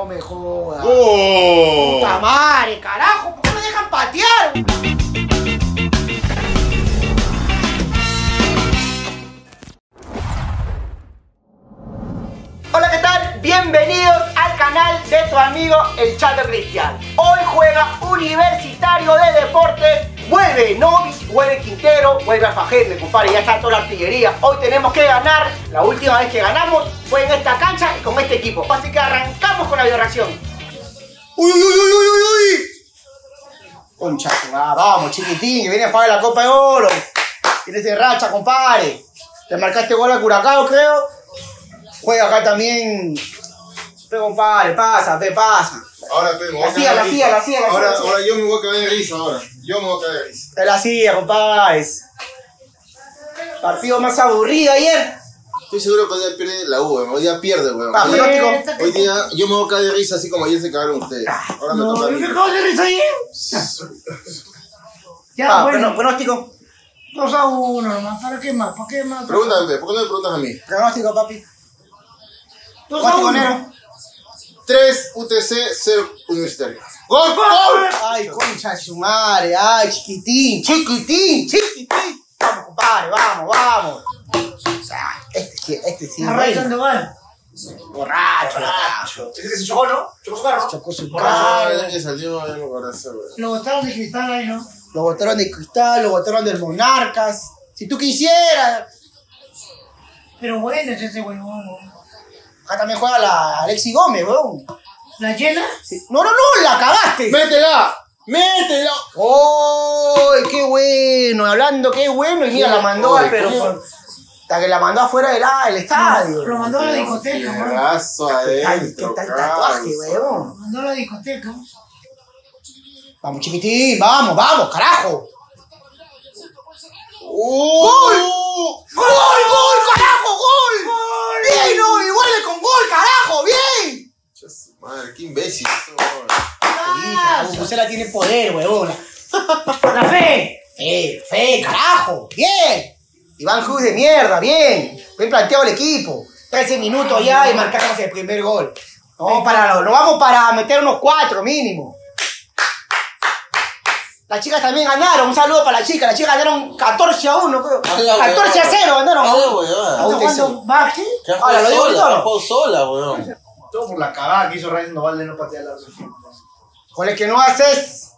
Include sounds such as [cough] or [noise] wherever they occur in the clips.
no me jodas. ¡Oh! ¡Puta madre, carajo! ¿Por qué me dejan patear? Hola, ¿qué tal? Bienvenidos al canal de tu amigo el Chato Cristian. Hoy juega Universitario de Deportes. Vuelve Novis, vuelve Quintero, vuelve Alfajed, mi compadre, ya está toda la artillería. Hoy tenemos que ganar. La última vez que ganamos fue en esta cancha y con este equipo. Así que arrancamos con la bioreacción. ¡Uy, uy, uy, uy, uy, uy! Concha, madre, vamos, chiquitín, viene a pagar la Copa de Oro. Tienes de racha, compadre. Le marcaste gol a Curacao, creo. Juega acá también. Ve, compadre, pasa, ve, pasa. Ahora tengo. La silla, la silla, la silla, la Ahora, silla. ahora yo me voy a caer de risa ahora. Yo me voy a caer de risa. Te la silla, compadre. Partido más aburrido ayer. Estoy seguro que hoy día pierde la U, weón. Hoy día pierde, weón. Ah, Hoy, día, pronóstico. hoy día yo me voy a caer de risa así como ayer se cagaron ustedes. Ahora me toca a mí. acabo de risa ayer. Ya, Ah, bueno, pronóstico. 2 a 1 nomás. ¿Para qué más? ¿Para qué más? Pregúntame, ¿por qué no me preguntas a mí? Pronóstico, papi. 2 a Pronóstico 1. Negro. 3 UTC, 0 Universitario. ¡Gol! ¡Gol! Ay, concha su madre. Ay, chiquitín, chiquitín, chiquitín. Vamos, compadre, vamos, vamos. Ah, Este, sí- este sí. Array. Sandoval. Borracho, borracho. Que se chocó, ¿no? Chocó su carro. Chocó su Ah, carro. ya que salió, me acordaste, weón. Lo botaron de cristal ahí, ¿no? Lo botaron de cristal, lo botaron del Monarcas. Si tú quisieras. Pero bueno, es ese huevón. Acá también juega la Alexi Gómez, weón. ¿La llena? Sí. No, no, no, la cagaste. ¡Métela! ¡Métela! ¡Uy, qué bueno! Hablando, qué bueno. Y mira, la mandó, Oye, pero hasta que la mandó afuera del del estadio. Lo mandó a la discoteca, Ay, adentro, qué tal tatuaje, weón. Lo mandó a la discoteca. Vamos, chiquitín, vamos, vamos, carajo. ¡Gol! ¡Gol, gol, carajo, gol! ¡Bien, no! ¡Y vuelve con gol, carajo! ¡Bien! Madre, qué imbécil. ¡Ah! Usted tiene poder, weón. ¡La fe! Fe, fe, carajo, bien. Iván Cruz de mierda, bien. Bien planteado el equipo. 13 minutos ya y marcamos el primer gol. No vamos para, no vamos para meter unos cuatro mínimo. Las chicas también ganaron. Un saludo para las chicas. Las chicas ganaron 14 a 1, creo. Ala, 14 a 0 ganaron. Weón. Ah, ¿Está jugando Baxi? ¿Qué Ahora, lo digo jugado todo. sola? ¿Ha jugado sola, weón? Todo por la cagada que hizo Ryan Noval de no patear la. Con el que no haces.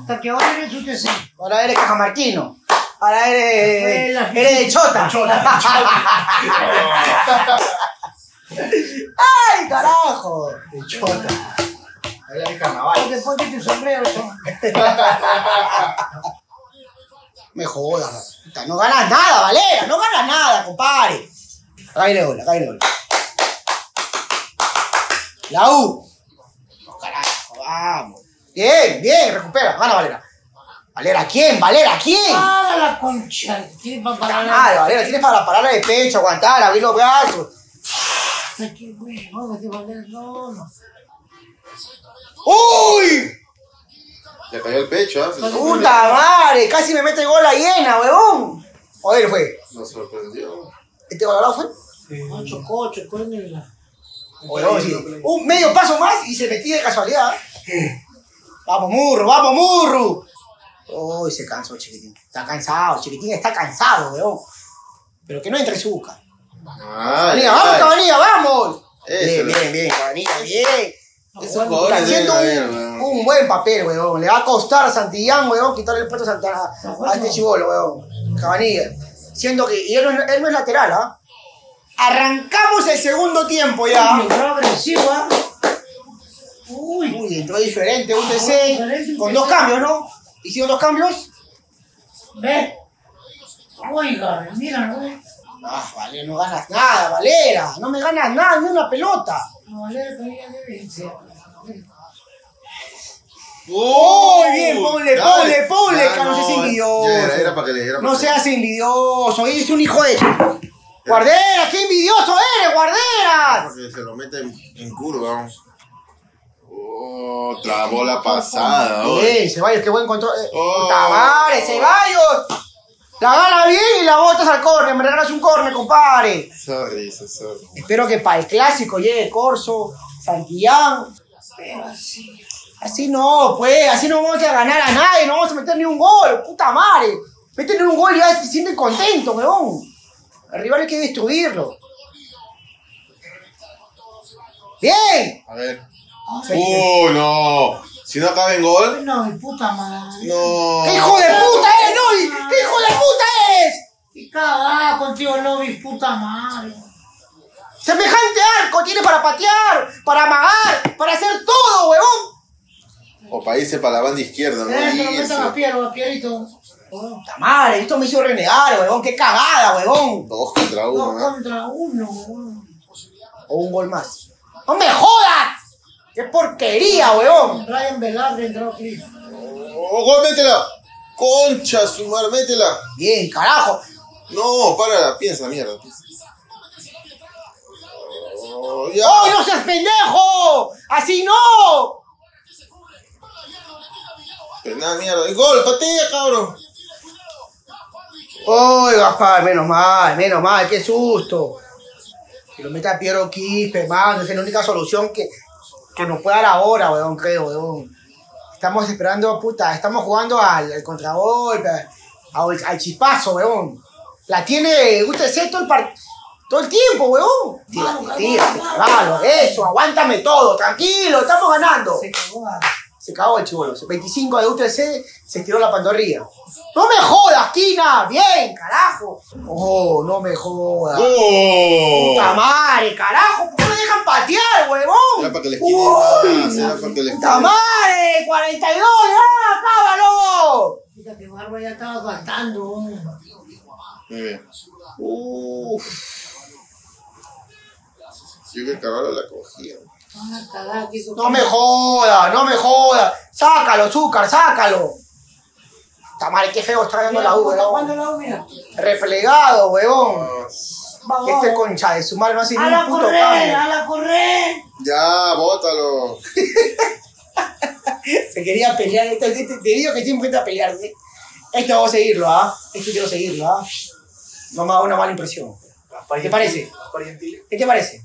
Hasta que ahora eres un TC. Ahora eres cajamarquino. Ahora eres. Eres de chota. [laughs] ¡Ay, carajo! De chota. Ahí la de carnaval. Porque ponte tu sombrero. [laughs] Me jodas. puta, No ganas nada, Valera. No ganas nada, compadre. Acá viene gol, acá viene gol. La U. No, carajo, vamos. Bien, bien, recupera. Gana Valera. Valera, ¿quién? Valera, ¿quién? ¡Ah, la concha! ¿Quién va a parar Madre, Valera, tienes para pararla de pecho, aguantar, abrir los brazos. Qué huevón, ese Valera. No, no. ¡Uy! Le cayó el pecho, ¿ah? ¡Puta madre! Casi me mete gol la hiena, huevón. O él fue. Nos sorprendió. ¿Este gol fue? No, chocó, chocó en el... Huevón, sí. Un medio paso más y se metía de casualidad. Vamos, Murro, vamos, Murro. Uy, se cansó, chiquitín. Está cansado, chiquitín está cansado, weón. Pero que no entre Zucca. Ay, Cabanilla, vamos, Cabanilla, vamos. Eso, bien, bien, bien, Cabanilla, bien. Esos Está haciendo un, un buen papel, weón. Le va a costar a Santillán, weón, quitarle el puesto a, Santa, a este chivolo, weón. Cabanilla. Siendo que y él, no es- él no es lateral, ¿ah? Arrancamos el segundo tiempo ya. Uy, entró agresivo, ¿ah? Uy, Uy, entró diferente, un TC, con dos cambios, ¿no? ¿Hicieron dos cambios? ve. Oiga, mira, ¿no? Ah, Valera, no ganas nada, Valera. No me ganas nada, ni una pelota. No, Valera ser. ¡Oh, bien! Ponle, Dale. ponle, ponle, Ya, que no seas envidioso. ya Era, era para que le diera. No seas envidioso, eres un hijo de... ¡Guardera! ¡Qué envidioso eres, guarderas! Porque se lo mete en, en curva. Otra bola pasada. oye. Bien, Ceballos, qué buen control. Oh. ¡Puta madre, Ceballos! La gana bien y la botas al córner. Me regalas un córner, compadre. Sorry, eso, sorry. Espero que para el clásico llegue Corso, Santillán. Pero así. Así no, pues, así no vamos a ganar a nadie, no vamos a meter ni un gol, puta madre. Meten un gol y ya se sienten contentos, weón. Al rival hay que destruirlo. ¡Bien! A ver. ¡Uh, no! Si no acaba en gol, No, mi puta madre. no. ¡Qué hijo de puta es, Novi! ¡Qué hijo de puta! Cagada contigo, no, mi puta madre. Semejante arco tiene para patear, para amagar, para hacer todo, huevón. O para irse para la banda izquierda, no te lo metan a Piero, a Pierito. Puta madre, esto me hizo renegar, huevón. ¡Qué cagada, huevón! Dos contra Dos uno, ¿eh? contra uno, weón. O un gol más. ¡No me jodas! ¡Qué porquería, huevón! Brian Velarde entró aquí. ¡Oh, gol, métela! ¡Concha, su madre, métela! Bien, carajo. No, para, piensa, mierda. Oh, ya. ¡Oh, no seas pendejo! ¡Así no! Penal, mierda. ¡Y ¡Gol, patea, cabrón! ¡Ay, Gaspar! Menos mal, menos mal, qué susto. Que lo meta Piero Quispe, mano. Esa es la única solución que, que nos puede dar ahora, weón, creo, weón. Estamos esperando, puta, estamos jugando al, al contragolpe, al, al chispazo, weón. La tiene UTC todo el par- todo el tiempo, weón. Tírate, tírate, claro, eso, aguántame todo, tranquilo, estamos ganando. Se cagó. Se cagó el chivolo. 25 de UTC se estiró la pantorrilla. ¡No me jodas, Kina! ¡Bien, carajo! ¡Oh, no me jodas! ¡Oh! ¡Puta madre, carajo! ¿Por qué me dejan patear, huevón? Era para que le quiten era para que le ¡Puta madre! ¡42! ¡Ya, cábalo! Mira que Barba ya estaba faltando, weón. Muy bien. Uf. Yo que Carvalho la cogía. Van a cagar aquí. No me jodas, no me jodas. Sácalo, Zúcar, sácalo. Madre, qué feo está dando la U, ¿Cuándo huevón. la U, mira? Replegado, huevón. Vamos. Este concha de su madre no hace ni A un la puto correr, cambio. a la correr. Ya, bótalo. [laughs] Se quería pelear. Este, este- te digo que siempre entra a pelearse. Este vamos a seguirlo, ¿ah? Este quiero seguirlo, ¿ah? No me da una mala impresión. ¿Qué te parece? ¿Qué te parece?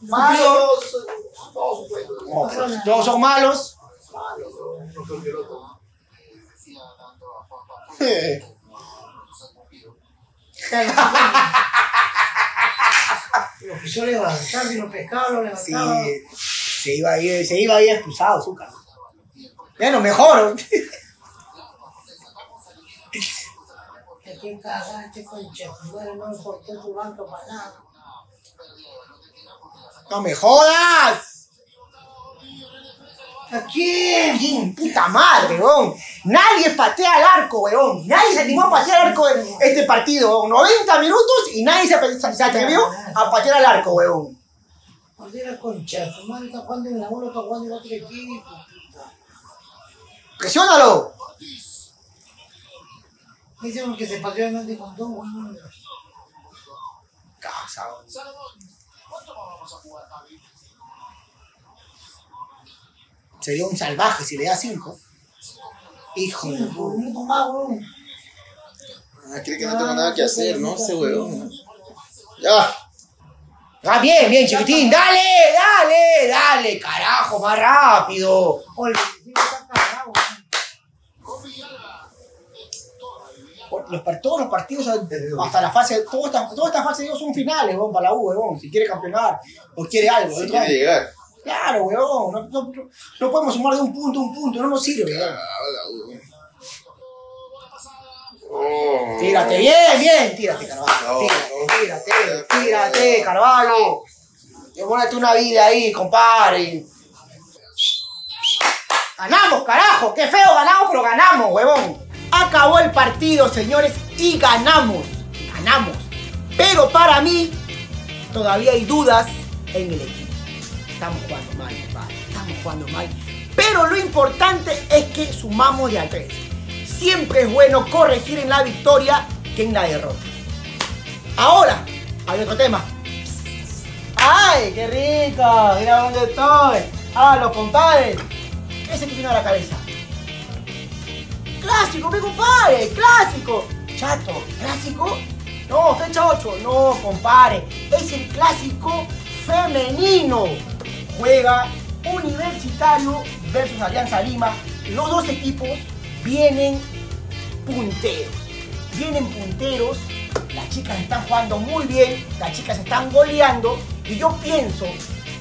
Malos, todos. No, pues, todos son malos. Lo quiso levantar, y los pescados Sí, se iba a ir, se iba a ir expulsado, Zúcar. Bueno, mejor. Que cagaste con Bueno, no importó tu banco para nada. ¡No me jodas! ¿A quién? ¿Quién? Puta madre, weón. Nadie patea al arco, weón. Nadie se animó a patear al arco en este partido, weón. 90 minutos y nadie se, se atrevió a patear al arco, weón. Porque era concha, su madre está jugando en la uno, está jugando en otro equipo. puta. Presiónalo. Dicen que se paseó adelante con dos, weón. Casa, weón. Sería un salvaje si le da 5. Hijo de puta. más. Ah, cree que no tengo nada que hacer, ¿no? Ese huevón. Ya. Ah, bien, bien, chiquitín. Dale, dale, dale, carajo, más rápido. Oye, el está cagado, weón. Los, todos los partidos, hasta la fase, todas estas toda esta fase son finales, weón, para la U, weón. Si quiere campeonar o quiere algo. Si quiere llegar. Claro, weón. No, no- no- podemos sumar de un punto a un punto, no nos sirve. Ah, la U. Oh. Tírate, bien, bien, tírate, Carvalho. Tírate, tírate, tírate, Carvalho. Demórate una vida ahí, compadre. Ganamos, carajo, qué feo ganamos, pero ganamos, huevón. Acabó el partido, señores, y ganamos. Ganamos. Pero para mí, todavía hay dudas en el equipo. Estamos jugando mal, compadre. Estamos jugando mal. Pero lo importante es que sumamos de a tres. Siempre es bueno corregir en la victoria que en la derrota. Ahora, hay otro tema. ¡Ay, qué rico! Mira dónde estoy. ¡Ah, los compadres! ¿Qué se te vino a la cabeza? Clásico, mi compadre, clásico. Chato, ¿clásico? No, fecha 8. No, compare. Es el clásico femenino. Juega Universitario versus Alianza Lima. Los dos equipos vienen punteros. Vienen punteros. Las chicas están jugando muy bien. Las chicas están goleando. Y yo pienso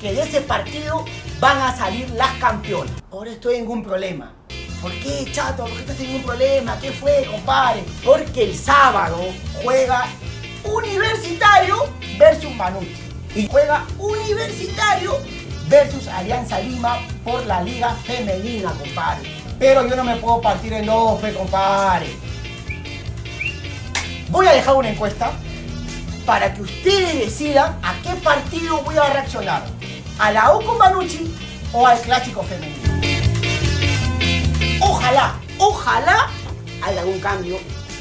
que de ese partido van a salir las campeonas. Ahora estoy en un problema. ¿Por qué, chato? ¿Por qué estás en un problema? ¿Qué fue, compadre? Porque el sábado juega Universitario versus Manucci. Y juega Universitario versus Alianza Lima por la Liga Femenina, compadre. Pero yo no me puedo partir en dos, pe, compadre. Voy a dejar una encuesta para que ustedes decidan a qué partido voy a reaccionar. ¿A la U con Manucci o al clásico femenino? Ojalá, ojalá haya algún cambio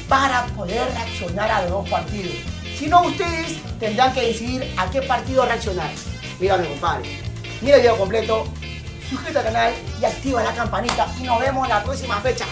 para poder reaccionar a los dos partidos. Si no, ustedes tendrán que decidir a qué partido reaccionar. Mírame, compadre. Mira el video completo, suscríbete al canal y activa la campanita y nos vemos la próxima fecha.